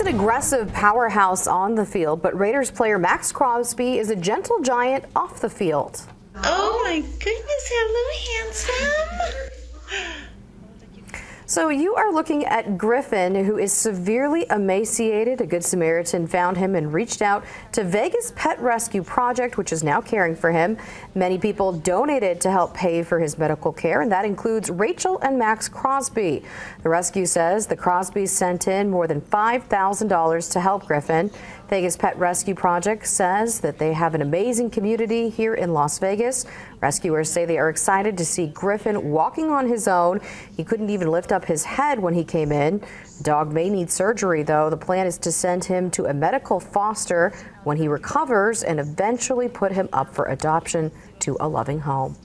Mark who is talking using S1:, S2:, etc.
S1: aggressive powerhouse on the field, but Raiders player Maxx Crosby is a gentle giant off the field.
S2: Oh my goodness, hello, handsome.
S1: So you are looking at Griffin, who is severely emaciated. A Good Samaritan found him and reached out to Vegas Pet Rescue Project, which is now caring for him. Many people donated to help pay for his medical care, and that includes Rachel and Maxx Crosby. The rescue says the Crosbys sent in more than $5,000 to help Griffin. Vegas Pet Rescue Project says that they have an amazing community here in Las Vegas. Rescuers say they are excited to see Griffin walking on his own. He couldn't even lift up his head when he came in. Dog may need surgery, though. The plan is to send him to a medical foster when he recovers and eventually put him up for adoption to a loving home.